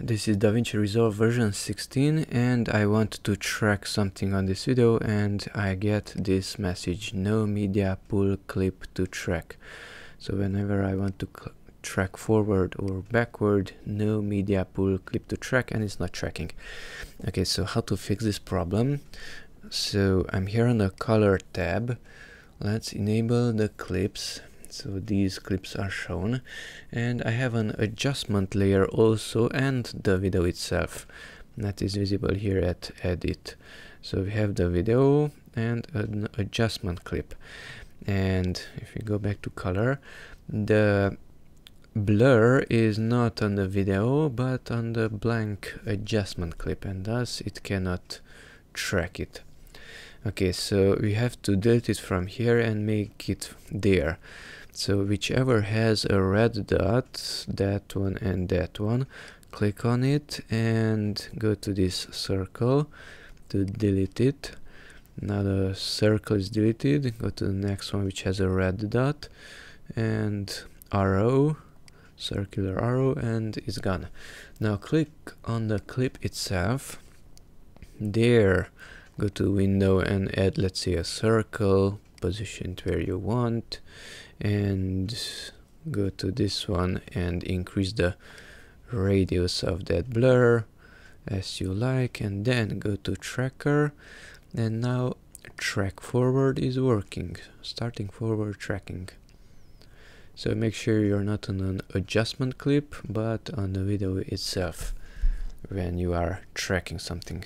this is DaVinci Resolve version 16 and I want to track something on this video and I get this message no media pool clip to track. So whenever I want to track forward or backward no media pool clip to track and it's not tracking. Okay so how to fix this problem? So I'm here on the color tab. Let's enable the clips so these clips are shown. And I have an adjustment layer also and the video itself that is visible here at edit. So we have the video and an adjustment clip. And if we go back to color the blur is not on the video but on the blank adjustment clip. And thus it cannot track it okay so we have to delete it from here and make it there. So whichever has a red dot that one and that one click on it and go to this circle to delete it. Now the circle is deleted. Go to the next one which has a red dot and arrow circular arrow and it's gone. Now click on the clip itself. There go to window and add let's say a circle positioned where you want and go to this one and increase the radius of that blur as you like and then go to tracker. And now track forward is working starting forward tracking. So make sure you're not on an adjustment clip but on the video itself when you are tracking something